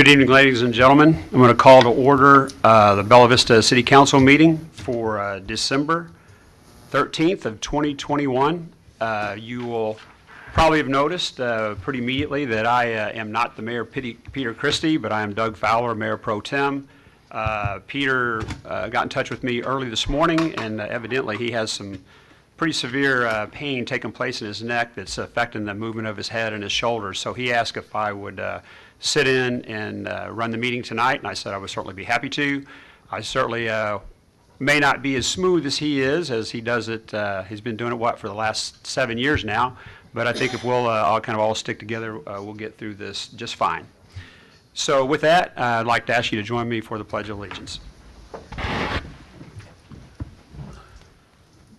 Good evening, ladies and gentlemen. I'm going to call to order uh, the Bella Vista City Council meeting for uh, December 13th of 2021. Uh, You will probably have noticed uh, pretty immediately that I uh, am not the Mayor Pete- Peter Christie, but I am Doug Fowler, Mayor Pro Tem. Uh, Peter got in touch with me early this morning, and evidently he has some pretty severe uh, pain taking place in his neck that's affecting the movement of his head and his shoulders. So he asked if I would uh, sit in and uh, run the meeting tonight, and I said I would certainly be happy to. I certainly uh, may not be as smooth as he is, as he does it, uh, he's been doing it, what, for the last seven years now. But I think if we'll uh, all kind of all stick together, we'll get through this just fine. So with that, I'd like to ask you to join me for the Pledge of Allegiance.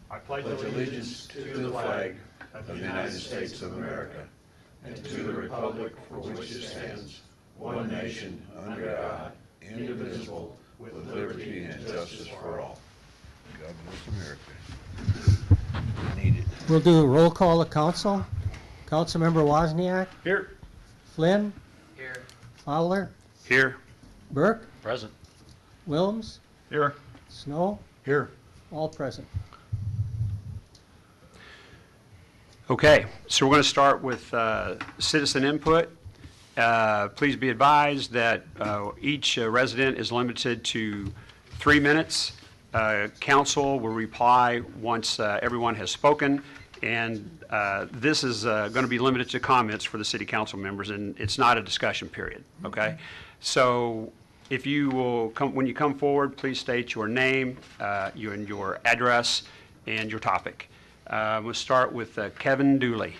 I pledge pledge allegiance to the flag of the United States of America and to the republic for which it stands, one nation, under God, indivisible, with liberty and justice for all. God bless America. Need. We'll do a roll call of council. Councilmember Wozniak, Here. Flynn. Here. Fowler, Here. Burke, Present. Wilms, Here. Snow, Here. all present. Okay, so we're going to start with uh, citizen input. Uh, Please be advised that uh, each uh, resident is limited to three minutes. Uh, Council will reply once uh, everyone has spoken, and this is going to be limited to comments for the city council members, and it's not a discussion period, okay? So if you will come, when you come forward, please state your name, your and your address, and your topic. Uh, We'll start with uh, Kevin Dooley.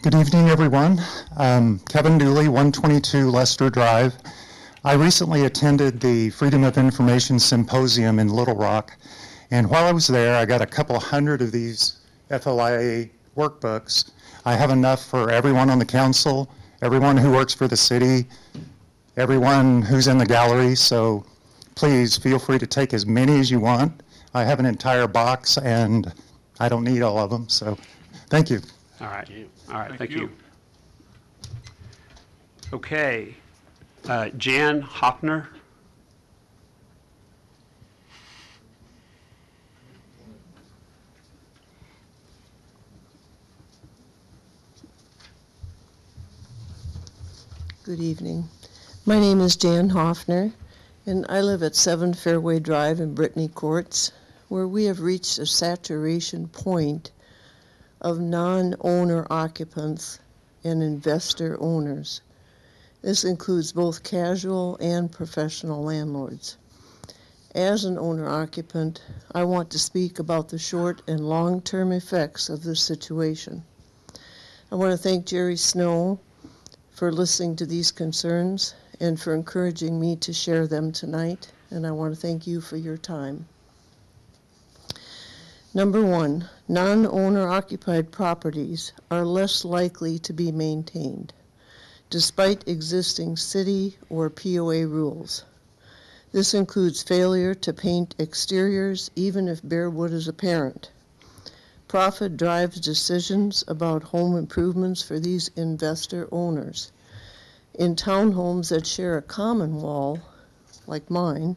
Good evening, everyone. Um, Kevin Dooley, 122 Lester Drive. I recently attended the Freedom of Information Symposium in Little Rock, and while I was there, I got a couple hundred of these FLIA workbooks. I have enough for everyone on the council, everyone who works for the city, everyone who's in the gallery, so please feel free to take as many as you want. I have an entire box, and I don't need all of them, so thank you. All right, all right, thank you. Okay, uh, Jan Hoppner. Good evening. My name is Jan Hoffner, and I live at 7 Fairway Drive in Brittany Courts, where we have reached a saturation point of non-owner occupants and investor owners. This includes both casual and professional landlords. As an owner occupant, I want to speak about the short and long-term effects of this situation. I want to thank Jerry Snow for listening to these concerns and for encouraging me to share them tonight, and I want to thank you for your time. Number one, non-owner occupied properties are less likely to be maintained, despite existing city or POA rules. This includes failure to paint exteriors even if bare wood is apparent. Profit drives decisions about home improvements for these investor owners. In townhomes that share a common wall, like mine,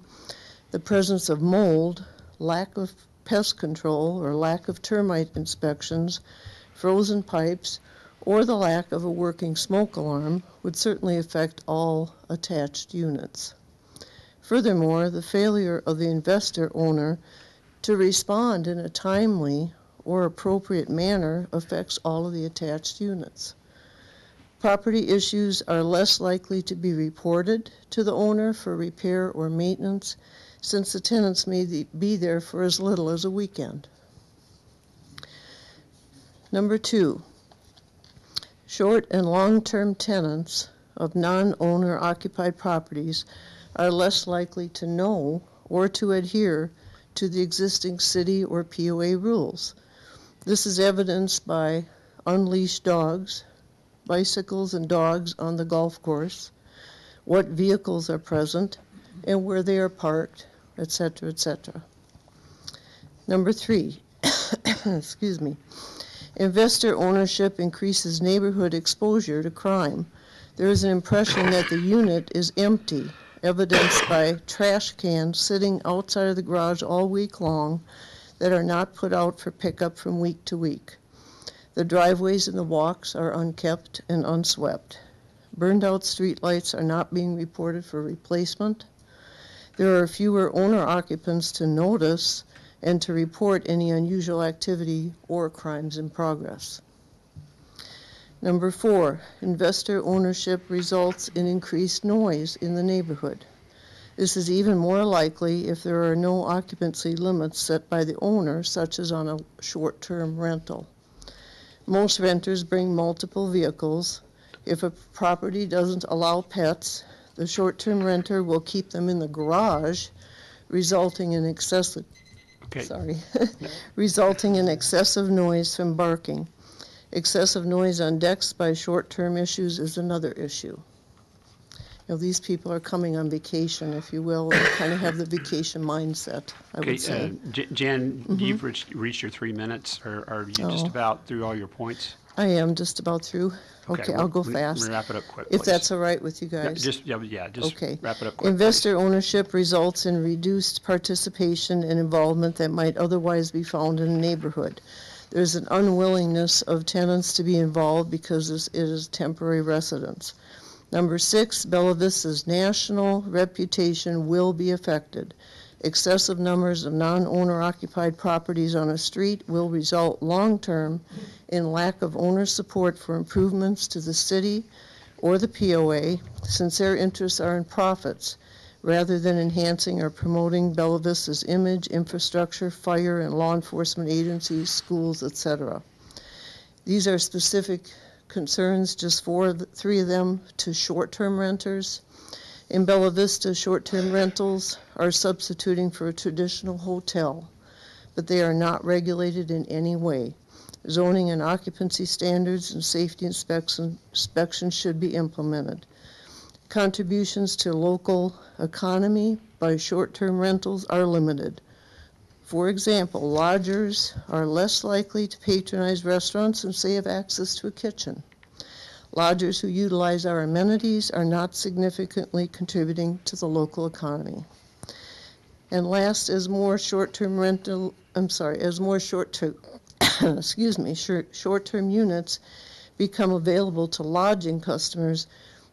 the presence of mold, lack of pest control, or lack of termite inspections, frozen pipes, or the lack of a working smoke alarm would certainly affect all attached units. Furthermore, the failure of the investor owner to respond in a timely or appropriate manner affects all of the attached units. Property issues are less likely to be reported to the owner for repair or maintenance since the tenants may be there for as little as a weekend. Number two, short and long-term tenants of non-owner occupied properties are less likely to know or to adhere to the existing city or POA rules. This is evidenced by unleashed dogs, bicycles and dogs on the golf course, what vehicles are present, and where they are parked, etc., etc. Number three, excuse me. Investor ownership increases neighborhood exposure to crime. There is an impression that the unit is empty, evidenced by trash cans sitting outside of the garage all week long that are not put out for pickup from week to week. The driveways and the walks are unkept and unswept. Burned out streetlights are not being reported for replacement. There are fewer owner occupants to notice and to report any unusual activity or crimes in progress. Number four, investor ownership results in increased noise in the neighborhood. This is even more likely if there are no occupancy limits set by the owner, such as on a short-term rental. Most renters bring multiple vehicles. If a property doesn't allow pets, the short-term renter will keep them in the garage, resulting in excessive Okay, sorry, resulting in excessive noise from barking. Excessive noise on decks by short-term issues is another issue. Know, these people are coming on vacation, if you will, and kind of have the vacation mindset, I okay, would say. uh, J- Jan, you've reached, reached your three minutes, or are you just Oh. about through all your points? I am just about through. Okay, I'll go fast, Wrap it up quick, if please. that's all right with you Yeah, guys. Just, yeah, yeah, just Okay. wrap it up quick. please. Investor ownership results in reduced participation and involvement that might otherwise be found in a neighborhood. There's an unwillingness of tenants to be involved because this is temporary residence. Number six, Bella Vista's national reputation will be affected. Excessive numbers of non-owner occupied properties on a street will result long-term in lack of owner support for improvements to the city or the POA, since their interests are in profits rather than enhancing or promoting Bella Vista's image, infrastructure, fire and law enforcement agencies, schools, etc. These are specific concerns, just four, three of them, to short-term renters. In Bella Vista, short-term rentals are substituting for a traditional hotel, but they are not regulated in any way. Zoning and occupancy standards and safety inspection, inspections should be implemented. Contributions to local economy by short-term rentals are limited. For example, lodgers are less likely to patronize restaurants since they have access to a kitchen. Lodgers who utilize our amenities are not significantly contributing to the local economy. And last, as more short-term rental, I'm sorry, as more short-term, excuse me, short- short-term units become available to lodging customers,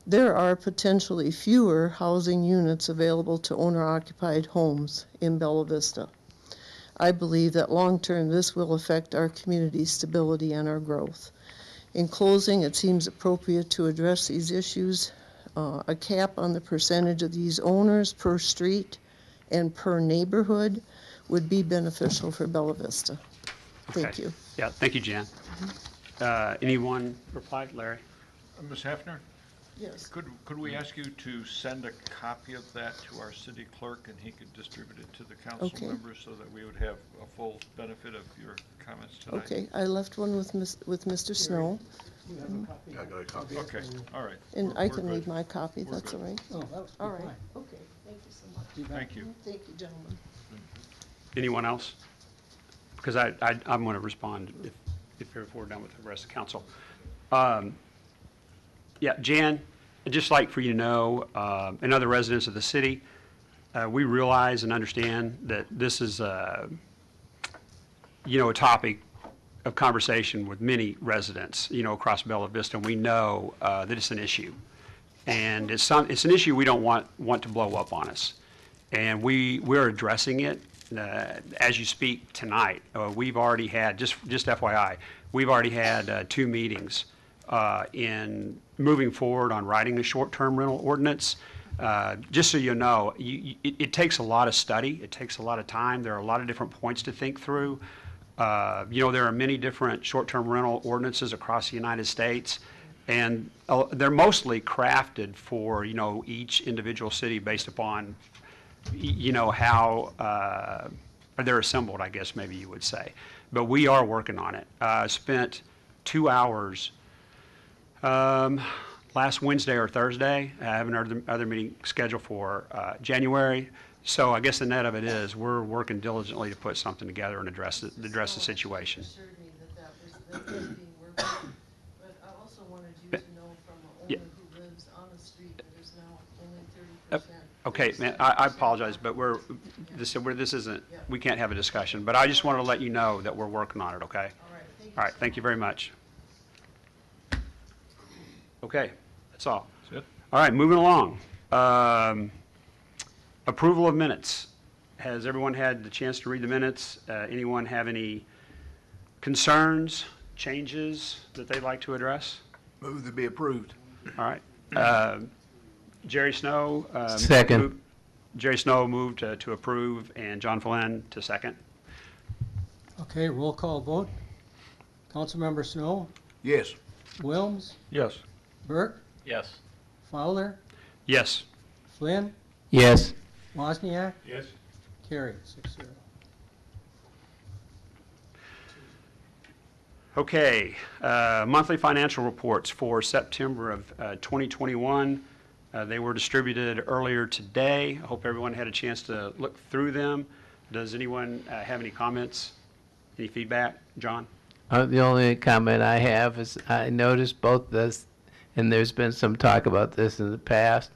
there are potentially fewer housing units available to owner-occupied homes in Bella Vista. I believe that long-term, this will affect our community's stability and our growth. In closing, it seems appropriate to address these issues. Uh, A cap on the percentage of these owners per street and per neighborhood would be beneficial for Bella Vista. Thank Okay. you. Yeah, thank you, Jan. Uh, Anyone reply, Larry? Uh, Ms. Hefner, Yes. could, could we ask you to send a copy of that to our city clerk and he could distribute it to the council Okay. members so that we would have a full benefit of your comments tonight? Okay, I left one with Miss, with Mr. Snow, I got a copy. Okay, all right. and We're- I we're can good. leave my copy, We're that's good. all right. Oh, that would be All right, fine. okay, thank you so much. Thank you. Thank you, gentlemen. Anyone else? Because I, I, I'm going to respond if, if we're done with the rest of the council. Um, Yeah, Jan, I'd just like for you to know, uh, and other residents of the city, uh, we realize and understand that this is, uh, you know, a topic of conversation with many residents, you know, across Bella Vista, and we know uh, that it's an issue. And it's some, it's an issue we don't want, want to blow up on us. And we, we're addressing it uh, as you speak tonight. Uh, We've already had, just, just FYI, we've already had uh, two meetings uh, in moving forward on writing a short-term rental ordinance. Uh, Just so you know, you, you- it, it takes a lot of study, it takes a lot of time, there are a lot of different points to think through. Uh, You know, there are many different short-term rental ordinances across the United States, and uh, they're mostly crafted for, you know, each individual city based upon, you know, how, uh, they're assembled, I guess maybe you would say. But we are working on it. Uh, Spent two hours um, last Wednesday or Thursday. I have another, other meeting scheduled for uh, January. So I guess the net of it is, we're working diligently to put something together and address, it- address the situation. Assured me that that was, that was being worked on. But I also wanted you to know from an Yeah. owner who lives on a street that is now only thirty percent. Okay, man, I, I apologize, but we're, this, we're, this isn't, we can't have a discussion, but I just wanted to let you know that we're working on it, okay? All right, thank you. All right, thank you very much. Okay, that's all. That's it. All right, moving along. Um, Approval of minutes. Has everyone had the chance to read the minutes? Uh, Anyone have any concerns, changes that they'd like to address? Move to be approved. All right. Uh, Jerry Snow. um, Second. moved- Jerry Snow moved uh, to approve, and John Flynn to second. Okay, roll call vote. Councilmember Snow, Yes. Wilms, Yes. Burke, Yes. Fowler, Yes. Flynn, Yes. Wozniak, Yes. carried, six zero. Okay, uh, monthly financial reports for September of uh, 2021. Uh, They were distributed earlier today. I hope everyone had a chance to look through them. Does anyone uh, have any comments, any feedback? John? Uh, the only comment I have is I noticed both this, and there's been some talk about this in the past.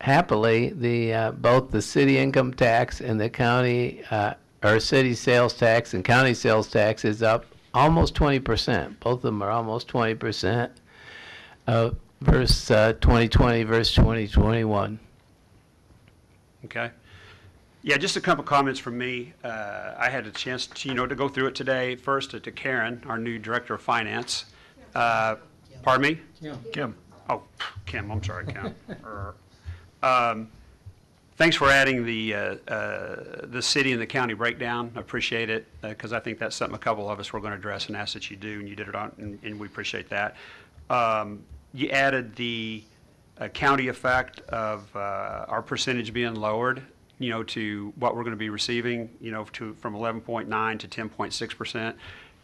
Happily, the, uh, both the city income tax and the county, uh, or city sales tax and county sales tax is up almost twenty percent. Both of them are almost twenty percent. Uh, verse, uh, twenty twenty versus twenty twenty-one. Okay. Yeah, just a couple comments from me. Uh, I had a chance to, you know, to go through it today. First to Karen, our new Director of Finance. Uh, Pardon me? Kim, Kim. Oh, Kim, I'm sorry, Kim. Er, um, Thanks for adding the, uh, uh, the city and the county breakdown. I appreciate it, because I think that's something a couple of us were going to address and ask that you do, and you did it on, and- and we appreciate that. Um, You added the uh, county effect of uh, our percentage being lowered, you know, to what we're going to be receiving, you know, to, from 11.9 to 10.6%,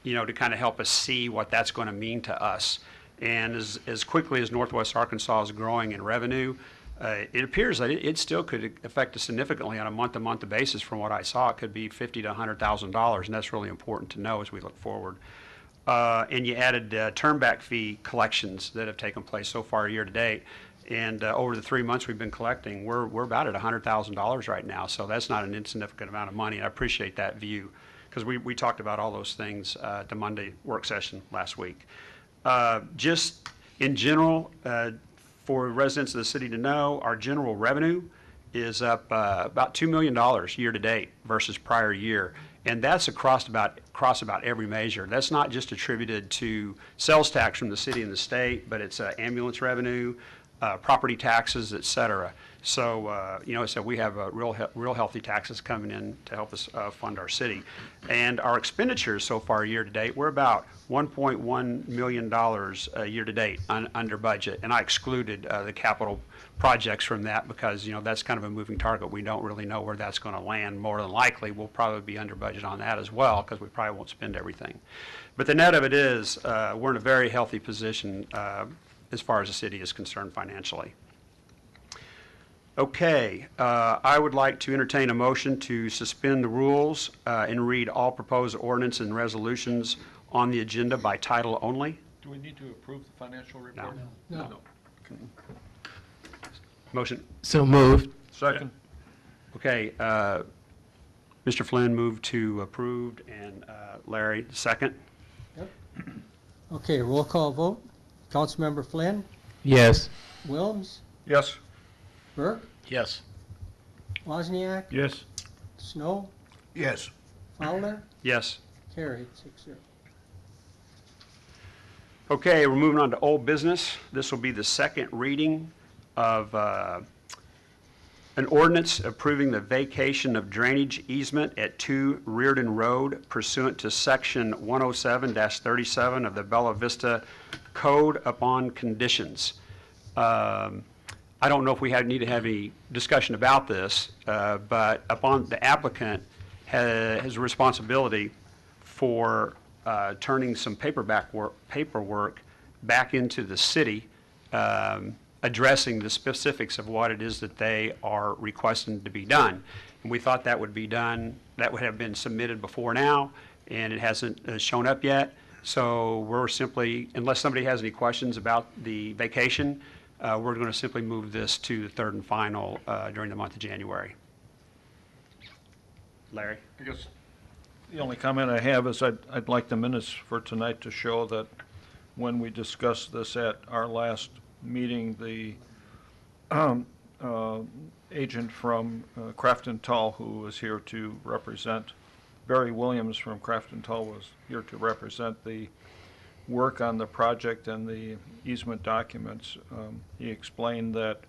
you know, to kind of help us see what that's going to mean to us. And as, as quickly as Northwest Arkansas is growing in revenue, uh, it appears that it, it still could affect us significantly on a month-to-month basis. From what I saw, it could be fifty to hundred thousand dollars, and that's really important to know as we look forward. Uh, and you added uh, turnback fee collections that have taken place so far year to date. And uh, over the three months we've been collecting, we're, we're about at $100,000 right now. So that's not an insignificant amount of money. I appreciate that view because we, we talked about all those things uh, at the Monday work session last week. Uh, Just in general, uh, for residents of the city to know, our general revenue is up uh, about $2 million year-to-date versus prior year. And that's across about, across about every measure. That's not just attributed to sales tax from the city and the state, but it's uh, ambulance revenue, uh, property taxes, et cetera. So, uh, you know, so we have uh, real, he- real healthy taxes coming in to help us uh, fund our city. And our expenditures so far year-to-date, we're about $1.1 million uh, year-to-date un- under budget. And I excluded the capital projects from that because, you know, that's kind of a moving target. We don't really know where that's going to land. More than likely, we'll probably be under budget on that as well because we probably won't spend everything. But the net of it is, uh, we're in a very healthy position uh, as far as the city is concerned financially. Okay, uh, I would like to entertain a motion to suspend the rules uh, and read all proposed ordinance and resolutions on the agenda by title only. Do we need to approve the financial report? no, No. Motion, So moved. Second. okay, uh, Mr. Flynn moved to approved, and uh, Larry, second. okay, roll call vote. Councilmember Flynn, Yes. Wilms, Yes. Burke, Yes. Wozniak, Yes. Snow, Yes. Fowler, Yes. carried, six zero. Okay, we're moving on to old business. This will be the second reading of uh, an ordinance approving the vacation of drainage easement at 2 Reardon Road pursuant to Section 107-37 of the Bella Vista Code upon conditions. Um, I don't know if we have, need to have any discussion about this, uh, but upon, the applicant ha- has a responsibility for uh, turning some paperback work, paperwork back into the city, um, addressing the specifics of what it is that they are requesting to be done. And we thought that would be done, that would have been submitted before now, and it hasn't uh, shown up yet. So we're simply, unless somebody has any questions about the vacation, uh, we're going to simply move this to the third and final uh, during the month of January. Larry? I guess the only comment I have is I'd, I'd like the minutes for tonight to show that when we discussed this at our last meeting, the um, uh, agent from uh, Crafton Tull, who was here to represent, Barry Williams from Crafton Tull was here to represent the work on the project and the easement documents. Um, He explained that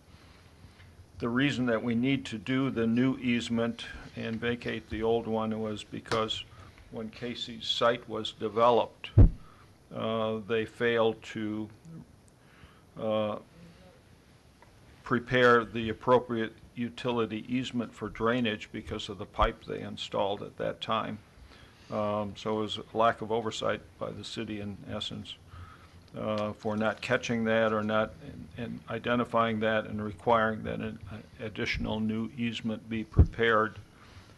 the reason that we need to do the new easement and vacate the old one was because when Casey's site was developed, uh, they failed to uh, prepare the appropriate utility easement for drainage because of the pipe they installed at that time. Um, So it was a lack of oversight by the city in essence uh, for not catching that or not, and- identifying that and requiring that an additional new easement be prepared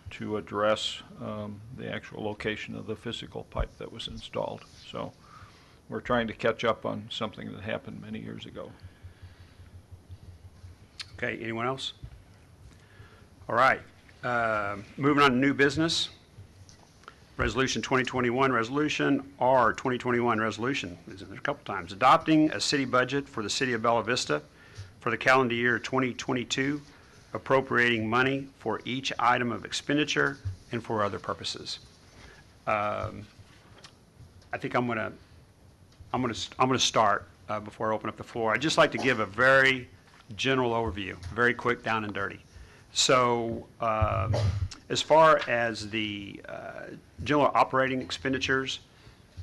to address um, the actual location of the physical pipe that was installed. So we're trying to catch up on something that happened many years ago. Okay, anyone else? All right, uh, moving on to new business. Resolution 2021 resolution, or 2021 resolution, is in there a couple times. Adopting a city budget for the city of Bella Vista for the calendar year 2022, appropriating money for each item of expenditure and for other purposes. Um, I think I'm going to, I'm to, I'm to start uh, before I open up the floor. I'd just like to give a very general overview, very quick, down and dirty. So, um, as far as the uh, general operating expenditures,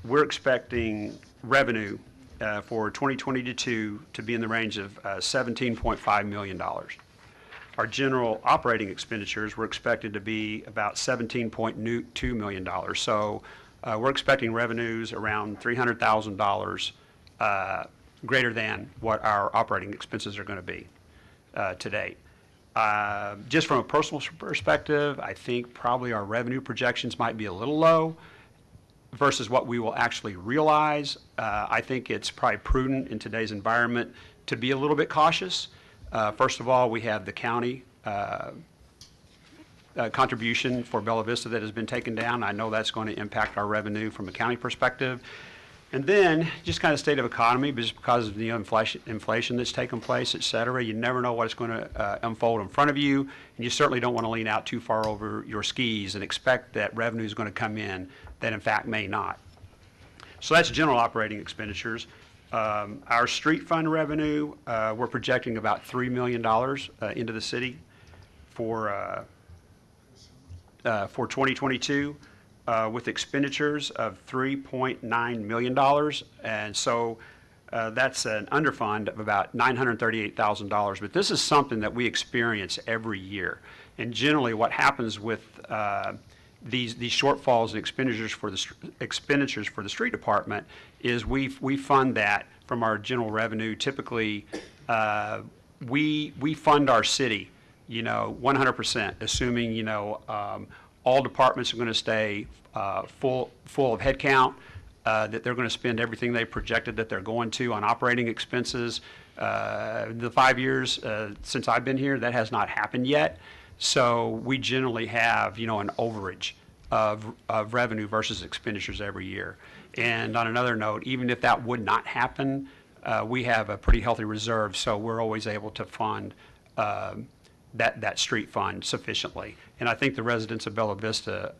we're expecting revenue uh, for 2022 to be in the range of uh, $17.5 million. Our general operating expenditures, we're expected to be about $17.2 million. So uh, we're expecting revenues around $300,000 uh, greater than what our operating expenses are going to be uh, to date. Uh, Just from a personal perspective, I think probably our revenue projections might be a little low versus what we will actually realize. Uh, I think it's probably prudent in today's environment to be a little bit cautious. Uh, First of all, we have the county uh, uh, contribution for Bella Vista that has been taken down. I know that's going to impact our revenue from a county perspective. And then, just kind of state of economy, just because of the inflation, inflation that's taken place, et cetera, you never know what's going to uh, unfold in front of you, and you certainly don't want to lean out too far over your skis and expect that revenue is going to come in that in fact may not. So that's general operating expenditures. Um, Our street fund revenue, uh, we're projecting about $3 million uh, into the city for, uh, uh, for 2022 uh, with expenditures of $3.9 million. And so uh, that's an underfund of about $938,000. But this is something that we experience every year. And generally, what happens with uh, these, these shortfalls in expenditures for the, expenditures for the street department is we, we fund that from our general revenue. Typically, uh, we, we fund our city, you know, 100%, assuming, you know, um, all departments are going to stay uh, full, full of headcount, uh, that they're going to spend everything they projected that they're going to on operating expenses. Uh, The five years uh, since I've been here, that has not happened yet. So we generally have, you know, an overage of, of revenue versus expenditures every year. And on another note, even if that would not happen, uh, we have a pretty healthy reserve, so we're always able to fund um, that, that street fund sufficiently. And I think the residents of Bella Vista,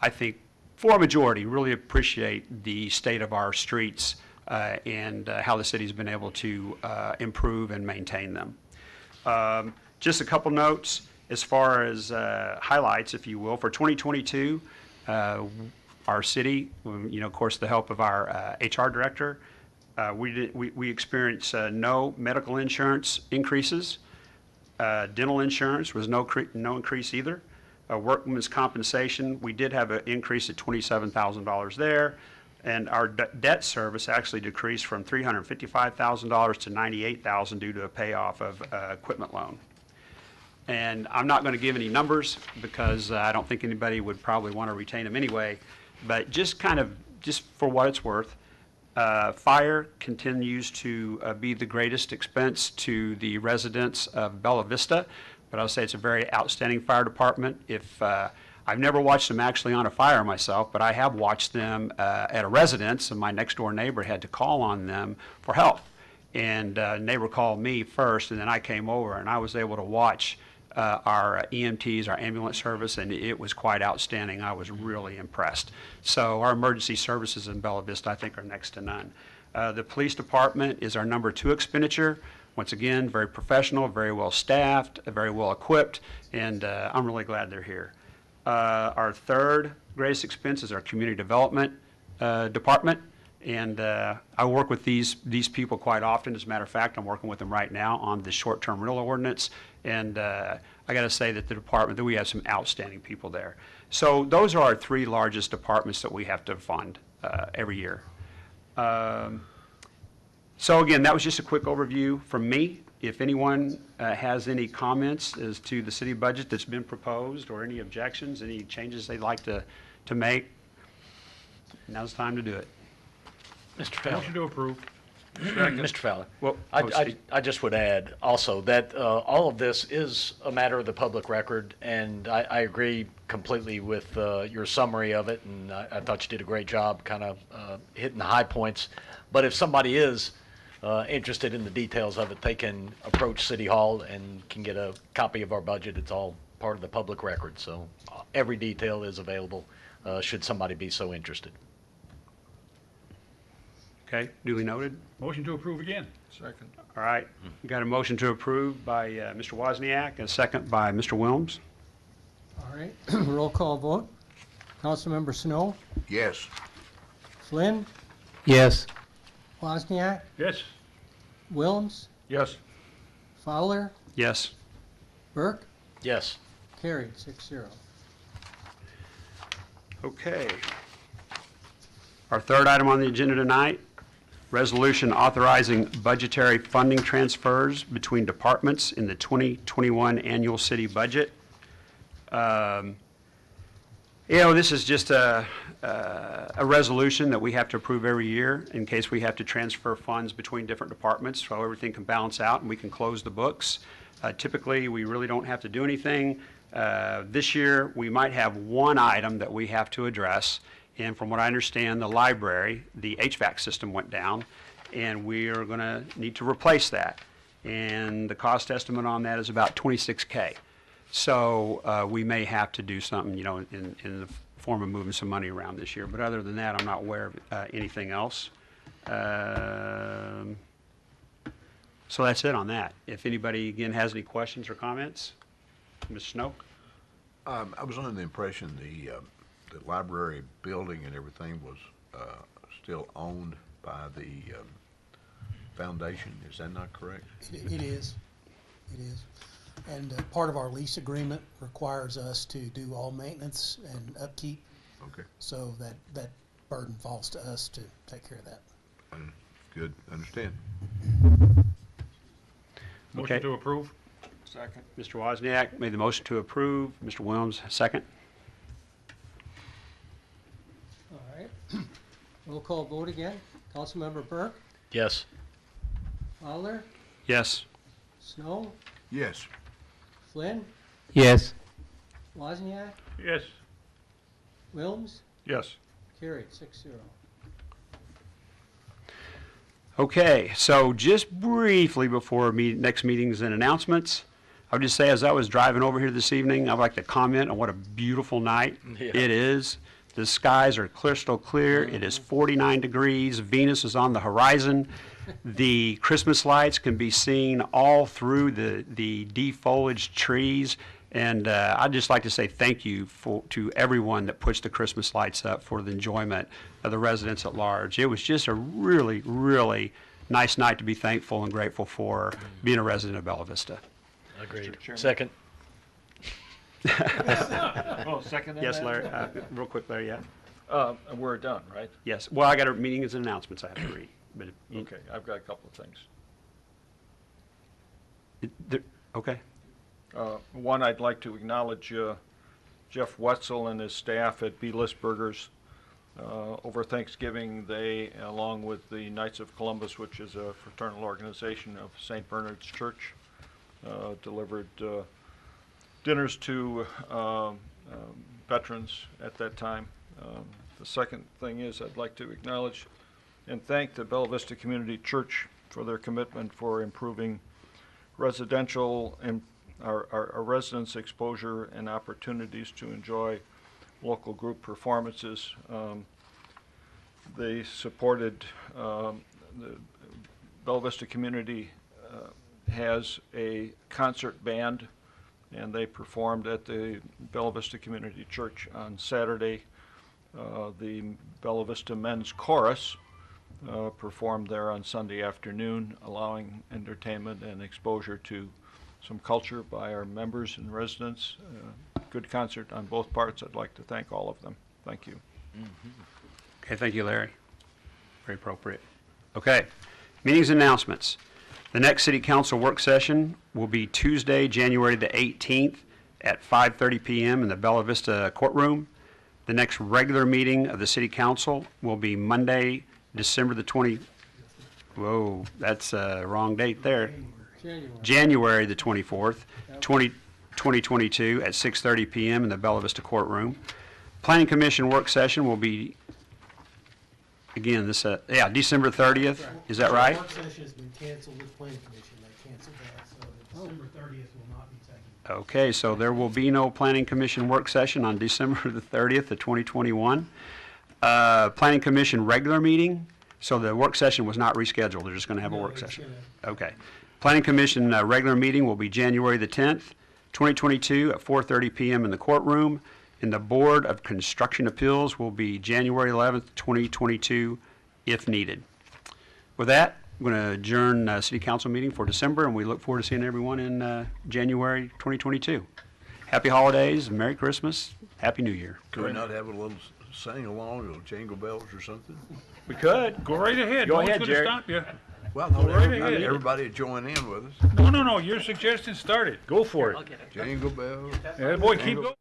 I think, for a majority, really appreciate the state of our streets uh, and uh, how the city's been able to uh, improve and maintain them. Um, Just a couple notes as far as uh, highlights, if you will. For 2022, uh, our city, um, you know, of course, the help of our HR director, uh, we did, we we experienced no medical insurance increases. Uh, Dental insurance was no, no increase either. Uh, Workman's compensation, we did have an increase at $27,000 there. And our de- debt service actually decreased from $355,000 to 98,000 due to a payoff of uh, equipment loan. And I'm not going to give any numbers because uh, I don't think anybody would probably want to retain them anyway. But just kind of, just for what it's worth, uh, Fire continues to uh, be the greatest expense to the residents of Bella Vista, but I'll say it's a very outstanding fire department. If, uh, I've never watched them actually on a fire myself, but I have watched them uh, at a residence, and my next-door neighbor had to call on them for help. And uh, neighbor called me first, and then I came over, and I was able to watch uh, our EMTs, our ambulance service, and it was quite outstanding. I was really impressed. So our emergency services in Bella Vista, I think, are next to none. Uh, The police department is our number two expenditure. Once again, very professional, very well staffed, very well equipped, and uh, I'm really glad they're here. Uh, Our third greatest expense is our community development uh, department. And uh, I work with these, these people quite often. As a matter of fact, I'm working with them right now on the short-term rental ordinance. And uh, I got to say that the department, that we have some outstanding people there. So those are our three largest departments that we have to fund uh, every year. Um, So again, that was just a quick overview from me. If anyone uh, has any comments as to the city budget that's been proposed, or any objections, any changes they'd like to, to make, now's the time to do it. Mr. Fowler. Motion to approve. Mr. Fowler. Well, I, oh, I, Steve. I just would add also that uh, all of this is a matter of the public record, and I, I agree completely with uh, your summary of it, and I, I thought you did a great job kind of uh, hitting the high points. But if somebody is uh, interested in the details of it, they can approach City Hall and can get a copy of our budget. It's all part of the public record, so uh, every detail is available uh, should somebody be so interested. Okay, duly noted. Motion to approve again. Second. All right, we got a motion to approve by uh, Mr. Wozniak, and a second by Mr. Wilms. All right, roll call vote. Councilmember Snow, Yes. Flynn, Yes. Wozniak, Yes. Wilms, Yes. Fowler, Yes. Burke, Yes. carried, six zero. Okay. Our third item on the agenda tonight, resolution authorizing budgetary funding transfers between departments in the 2021 annual city budget. Um, You know, this is just a, uh, a resolution that we have to approve every year in case we have to transfer funds between different departments, so everything can balance out and we can close the books. Uh, Typically, we really don't have to do anything. Uh, This year, we might have one item that we have to address, and from what I understand, the library, the HVAC system went down, and we are going to need to replace that. And the cost estimate on that is about 26K. So uh, we may have to do something, you know, in, in the form of moving some money around this year. But other than that, I'm not aware of uh, anything else. Um, So that's it on that. If anybody, again, has any questions or comments? Ms. Snow? Um, I was under the impression the, um, the library building and everything was, uh, still owned by the, um, foundation. Is that not correct? It it is, it is. And uh, part of our lease agreement requires us to do all maintenance and upkeep, Okay, so that, that burden falls to us to take care of that. good, understand. Motion Okay. to approve. Second. Mr. Wozniak made the motion to approve. Mr. Williams, second. All right, roll call vote again. Councilmember Burke, Yes. Fowler, Yes. Snow, Yes. Flynn, Yes. Wozniak, Yes. Wilms, Yes. carried, six zero. Okay, so just briefly before me, next meetings and announcements, I would just say, as I was driving over here this evening, I'd like to comment on what a beautiful night Yeah. it is. The skies are crystal clear. It is 49 degrees. Venus is on the horizon. The Christmas lights can be seen all through the, the defoliaged trees. And uh, I'd just like to say thank you for, to everyone that puts the Christmas lights up for the enjoyment of the residents at large. It was just a really, really nice night to be thankful and grateful for being a resident of Bella Vista. Agreed. Second. Oh, second on Yes, that? Larry, uh, real quick, Larry, yeah? Uh, and we're done, right? Yes, well, I got a meetings and announcements I have to read, but. if you- Okay, I've got a couple of things. it- there- Okay, Uh, One, I'd like to acknowledge uh, Jeff Wetzel and his staff at B-List Burgers. Uh, Over Thanksgiving, they, along with the Knights of Columbus, which is a fraternal organization of St. Bernard's Church, uh, delivered uh, dinners to um, um, veterans at that time. Um, The second thing is, I'd like to acknowledge and thank the Bella Vista Community Church for their commitment for improving residential and our, our our residents' exposure and opportunities to enjoy local group performances. Um, They supported, um, the Bella Vista Community uh, has a concert band, and they performed at the Bella Vista Community Church on Saturday. Uh, The Bella Vista Men's Chorus uh, performed there on Sunday afternoon, allowing entertainment and exposure to some culture by our members and residents. Uh, Good concert on both parts. I'd like to thank all of them. Thank you. Okay, thank you, Larry. Very appropriate. Okay, meetings announcements. The next city council work session will be Tuesday, January the 18th at 5:30 PM in the Bella Vista courtroom. The next regular meeting of the city council will be Monday, December the 20, whoa, that's a wrong date there. January. January the 24th, 20 2022, at 6:30 PM in the Bella Vista courtroom. Planning Commission work session will be, again, this, uh, yeah, December 30th, is that right? Work session has been canceled with planning commission, they canceled that, so the December thirtieth will not be taken. Okay, so there will be no Planning Commission work session on December the 30th of 2021. Uh, Planning Commission regular meeting, so the work session was not rescheduled, they're just going to have a No, work it's session. Okay. Planning Commission uh, regular meeting will be January the 10th, 2022, at 4:30 PM in the courtroom. And the Board of Construction Appeals will be January 11th, 2022, if needed. With that, I'm going to adjourn uh City Council meeting for December, and we look forward to seeing everyone in uh, January 2022. Happy holidays, Merry Christmas, Happy New Year. Could we not have a little sing-along or jingle bells or something? We could. Go right ahead. Go No ahead, gonna Jerry. stop you. Well, no, right everybody, ahead. everybody join in with us. No, no, no. Your suggestion started. Go for it. Jingle bells. Yeah, boy, keep going.